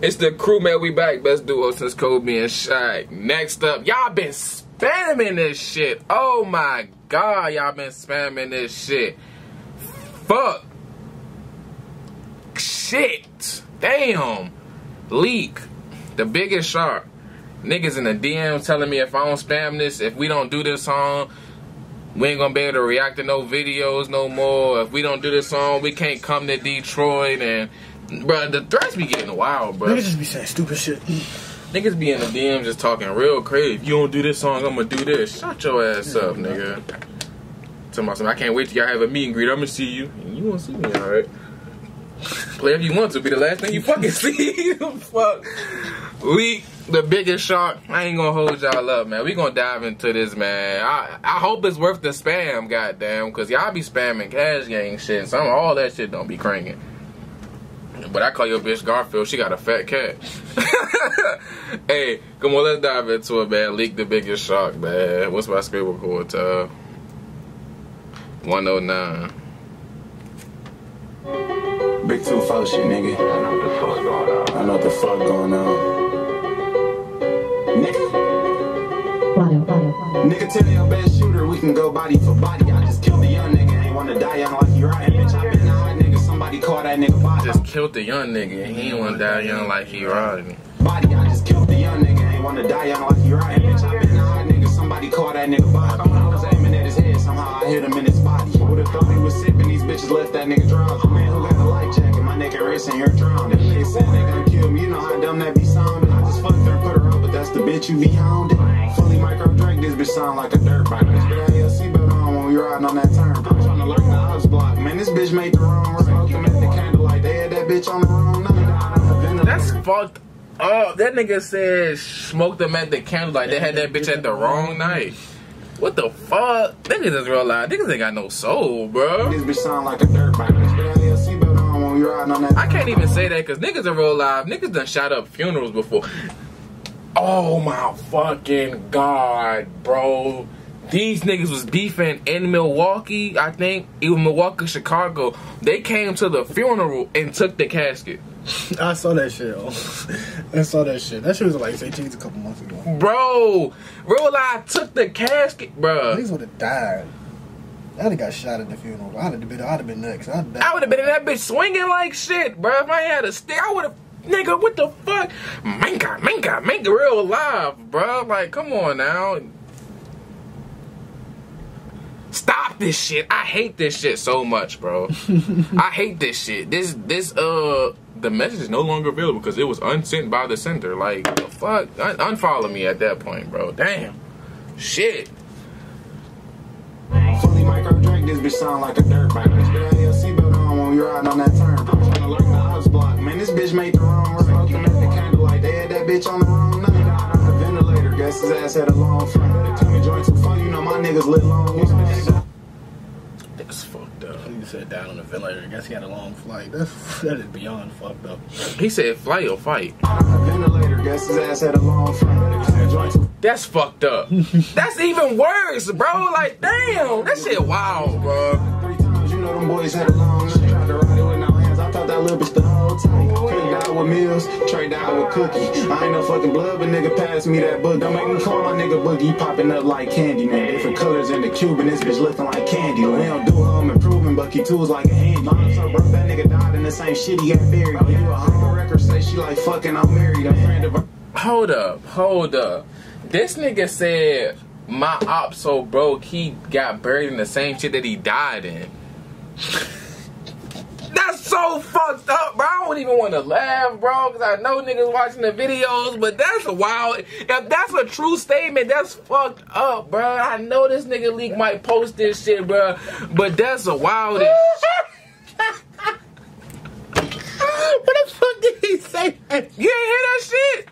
It's the crew, man. We back. Best duo since Kobe and Shaq. Next up, y'all been spamming this shit. Oh my god, y'all been spamming this shit. Fuck. Shit. Damn. Lik. The biggest shark. Niggas in the DM telling me if I don't spam this, if we don't do this song, we ain't gonna be able to react to no videos no more. If we don't do this song, we can't come to Detroit and Bro, the threats be getting wild, bro. Niggas just be saying stupid shit. Niggas be in the DM just talking real crazy. If you don't do this song, I'm gonna do this. Shut your ass up, nigga. Tell myself, I can't wait till y'all have a meet and greet. I'm gonna see you. And you won't see me, alright? Play if you want to. Be the last thing you fucking see. Fuck. We the biggest shark. I ain't gonna hold y'all up, man. We gonna dive into this, man. I I hope it's worth the spam, goddamn, cause y'all be spamming cash gang shit. And some all that shit don't be cranking. But I call your bitch Garfield. She got a fat cat. hey, come on, let's dive into it, man. Lik the biggest shock, man. What's my screen record time? 109. Big two four shit, nigga. I know the fuck going on. I know what the fuck going on. Nigga, nigga, tell your best shooter we can go body for body. I just killed a young nigga, ain't wanna die young like you right, bitch. I been killed the young nigga. He ain't wanna die young like he riding. Body, I just killed the young nigga, ain't wanna die young like right, bitch. I been nigga, somebody call that nigga I was aiming at his head, somehow I hit him in his body. Would've thought he was sipping, these bitches left that nigga drown. Man, who got the life jacket? My nigga you're they said they gonna kill me, you know how dumb that be. I just fucked her put her up, but that's the bitch you be hounding. Bitch on the wrong night. Died on. That's fucked up. That nigga said smoke them at the candlelight. They had that bitch at the wrong night. What the fuck? Niggas is real live. Niggas ain't got no soul, bro. This bitch sound like a dirt bike. I your seatbelt on when we riding on that I can't even say that because niggas are real live. Niggas done shot up funerals before. Oh my fucking god, bro. These niggas was beefing in Milwaukee, I think. It was Milwaukee, Chicago. They came to the funeral and took the casket. I saw that shit. I saw that shit. That shit was like 18 a couple months ago. Bro, real life took the casket, bro. These would have died. I'd have got shot at the funeral. I'd have been. I'd have been next. I'd I would have been in that bitch swinging like shit, bro. If I had a stick, I would have. Nigga, what the fuck? Minka, minka, minka, real alive, bro. Like, come on now. Stop this shit. I hate this shit so much, bro. I hate this shit. This, this, uh, the message is no longer available because it was unsent by the sender. Like, the fuck? Un- unfollow me at that point, bro. Damn. Shit. Fully micro drink, this bitch sound like a dirt bike. Bitch, but I your seatbelt on when we riding on that turn. I'm trying to lurk the house block. Man, this bitch made the wrong right. Smoke him at the candlelight. They had that bitch on the wrong night. Died on the ventilator. Guess his ass had a long flight. They tell me joint too fun. You know my niggas lit long. That's fucked up. He said down on the ventilator. I guess he had a long flight. That's that is beyond fucked up. He said flight or fight. On the ventilator. Guess his ass had a long flight. They said joint too That's fucked up. That's even worse, bro. Like, damn, that shit wild, bro. Three times, you know them boys had a long night. Tried to ride it with no hands. I thought that little bitch the whole time. With Mills, Trey died with Cookie. I ain't no fucking blood, but nigga pass me that book. Don't make me call my nigga Boogie popping up like candy, man. Different colors in the cube, and this bitch looking like candy. We don't do home improvement, he tools like a handy. Line so broke, that nigga died in the same shit he got buried. Oh, you a humble record, say she like fucking, I'm married. A friend of. Hold up, hold up. This nigga said my op so broke he got buried in the same shit that he died in. That's so fucked up, bro. I don't even want to laugh, bro, because I know niggas watching the videos, but that's a wild. If that's a true statement, that's fucked up, bro. I know this nigga Lik might post this shit, bro, but that's a wild. what the fuck did he say? You ain't hear that shit?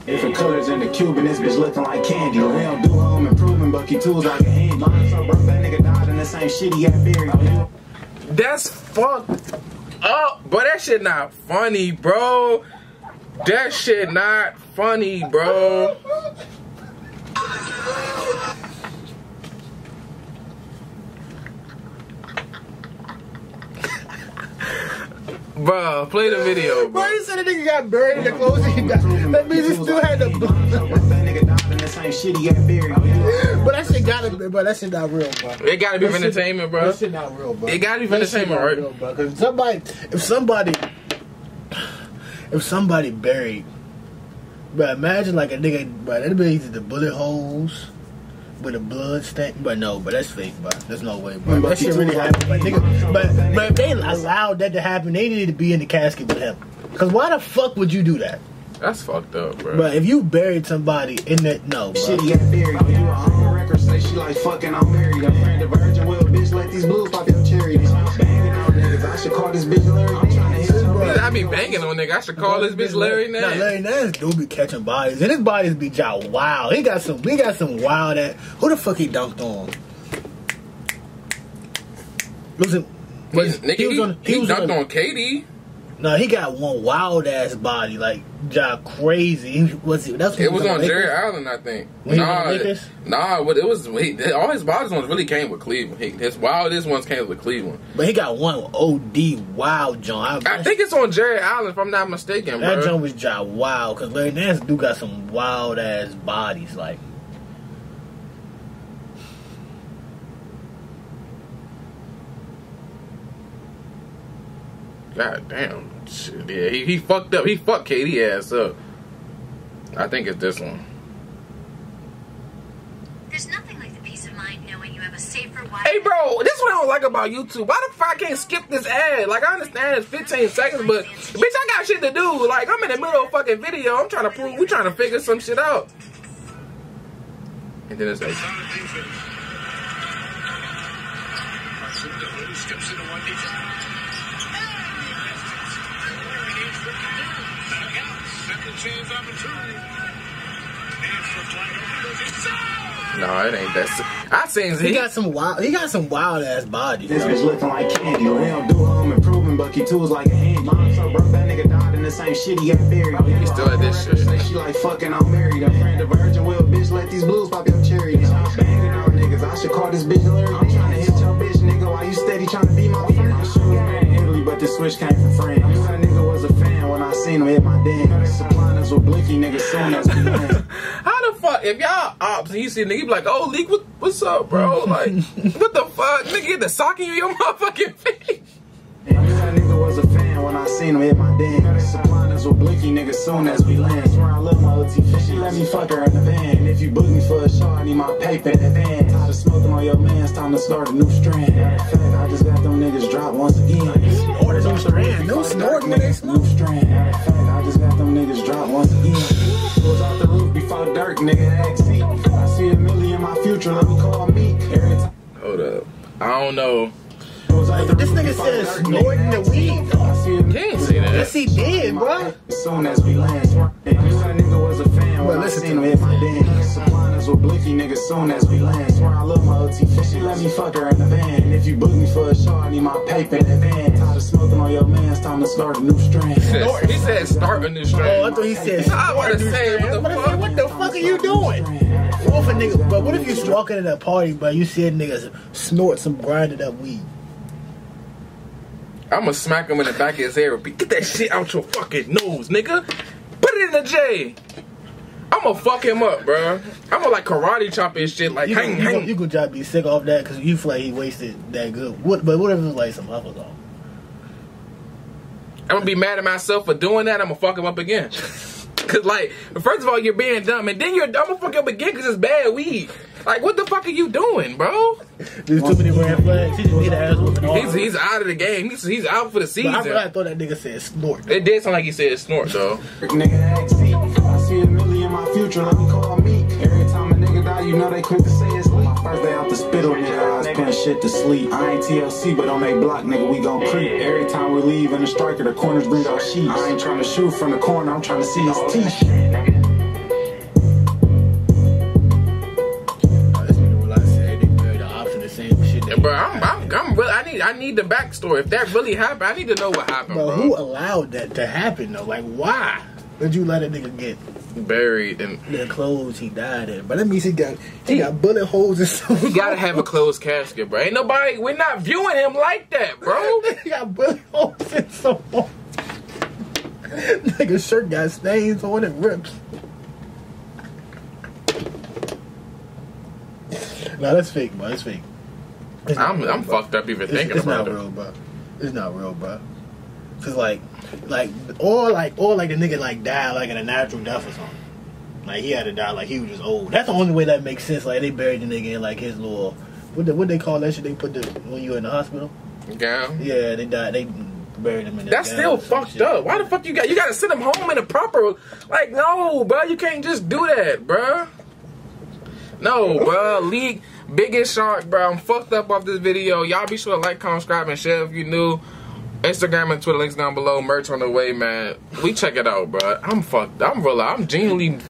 If Different colors in the cube, and this bitch looking like candy. We don't do home improvement, but he tools like a handy. Line so broke, that nigga died in the same shit he got buried. That's fucked up, but That shit not funny, bro. That shit not funny, bro. Bro, play the video, Bro, bro. you said the nigga got buried in the clothes he died. That means he still had the That blood. nigga died in the same shit he got buried. But that shit gotta be, bro. That shit not real, bro. It gotta be for That shit- entertainment, bro. That shit not real, bro. It gotta be for That shit entertainment, not right? real, bro. Because somebody, if somebody, if somebody buried, bro, imagine like a nigga, but that'd be either the bullet holes. With a blood stain, but no, but that's fake, bro. There's no way, bro. That shit really happened, but nigga, but but if they allowed that to happen, they needed to be in the casket with him. Cause why the fuck would you do that? That's fucked up, bro. But if you buried somebody in that, no, bro. Shit he got buried. You a on the record say she like fucking I'm married. A friend of Virgin Will, bitch, let these blues pop your cherry. Banging on niggas, I should call this bitch Larry. I be banging on nigga. I should call this bitch Larry Nah, Nance. Larry Nance do be catching bodies, and his bodies be jow wild. He got some, he got some wild at. Who the fuck he dunked on? Was it? He's- nigga, he, was on- he, was dunked on- on Katie. No, he got one wild ass body, like jaw crazy. Was it? That's It he was on Jerry Allen, I think. When nah, nah, but it was he, all his bodies ones really came with Cleveland. He, his wildest ones came with Cleveland. But he got one OD wild John. I think it's on Jerry Allen, if I'm not mistaken, that bro. John was jaw wild because Larry Nance do got some wild ass bodies, like. God damn. Shit, yeah, he, he fucked up. He fucked Katie ass up. I think it's this one. There's nothing like the peace of mind knowing you have a safer, wider. Hey, bro, this is what I don't like about YouTube. Why the fuck I can't skip this ad? Like, I understand it's 15 seconds, but bitch, I got shit to do. Like, I'm in the middle of a fucking video. I'm trying to prove, we trying to figure some shit out. And then it's like, Steps into one defense. No, it ain't that. I seen He he got some wild. He got some wild ass body. This bitch looking like candy. Oh, we don't do home improvement, but he tools like a handy. Mom so broke that nigga died in the same shit he got buried. Oh, he still at this shit. Say she like fucking I'm married. A friend of Virgin Will, bitch, let these blues pop your cherry. Banging on niggas, I should call this bitch Larry. I'm trying to hit your bitch, nigga, while you steady trying to be my friend. I should was mad in Italy, but the switch came from France. Seen him hit my den. Supplying us with blinky niggas soon as we land. How the fuck if y'all ops and you see a nigga you be like, oh leak what, what's up, bro? Like what the fuck? Nigga get the sock in your motherfucking face. When I seen him hit my den. Supplying us with blinky niggas soon as we land. Swear I love my OT fish, she let me fuck her in the van. And if you book me for a show, I need my paper in advance. Tired of smoking on your man, it's time to start a new strand. Matter of fact, I just got them niggas drop once again. Snorted on strand. No snorting when they smoke. New strand. Matter of fact, I just got them niggas drop once again. Goes out the roof before Dirk, nigga, exit. I see a million in my future, let me call me. Every. Hold up. I don't know. Goes This nigga before said snorting the weed, exit. I see a Can't say that. Yes, he did, bro. as soon as we land. I knew that nigga was a fan Well, listen to him hit my den. Supplying us with blinky niggas soon as we land. Swear I love my OT fish, she let me fuck her in the van. And if you book me for a show, I need my paper in advance. Tired of smoking on your man, it's time to start a new strand. He said start a new Oh, I strand. thought he said. I wanna say, what the fuck? What the fuck are you doing? What if a nigga? But what if you just walking in a party, but you see a nigga snort some grinded up weed? I'ma smack him in the back of his head. Get that shit out your fucking nose, nigga. Put it in the J. I'ma fuck him up, bro. I'ma like karate chop his shit like You hang, you, hang. you gonna try be sick off that because you feel like he wasted that good. What? But what if it was like some alcohol? I'm gonna be mad at myself for doing that. I'm gonna fuck him up again. Cause like, first of all, you're being dumb, and then you're I'm gonna fuck him up again because it's bad weed. Like, what the fuck are you doing, bro? There's too many red flags. He just need ass whooping. He's he's out of the game. He's he's out for the But season. I, I thought that nigga said snort. It did sound like he said snort though. Nigga, XC. I see a million in my future, let me call me. Every time a nigga die, you know they quick to say it's Lik. First day out the spittle, nigga, I was putting shit to sleep. I ain't TLC, but on they block, nigga, we gon' creep. Every time we leave in the striker, the corners bring out sheets. I ain't trying to shoot from the corner, I'm trying to see his teeth. I need, the backstory. If that really happened, I need to know what happened, But bro. who allowed that to happen though? Like, why did you let a nigga get Buried and the clothes he died in? But that means he got he got bullet holes and stuff. he gotta have a closed casket, bro. Ain't nobody, we're not viewing him like that, bro. he got bullet holes. And so. Nigga shirt got stains on it, rips. No, that's fake, bro. That's fake. It's I'm real, I'm bro. fucked up even It's, thinking it's about not real, bro. It's not real, bro. Cause like, like, or like, or like the nigga like died like in a natural death or something. Like he had to die like he was just old. That's the only way that makes sense. Like they buried the nigga in like his little what the, what they call that shit they put the when you in the hospital. Yeah. Yeah, they died. They buried him in. that That's gown still fucked shit. up. Why the fuck you got you gotta send him home in a proper like no, bro. You can't just do that, bro. No, bro. Lik biggest shark, bro. I'm fucked up off this video. Y'all be sure to like, comment, subscribe, and share if you new. Instagram and Twitter links down below. Merch on the way, man. We check it out, bro. I'm fucked. I'm real. I'm genuinely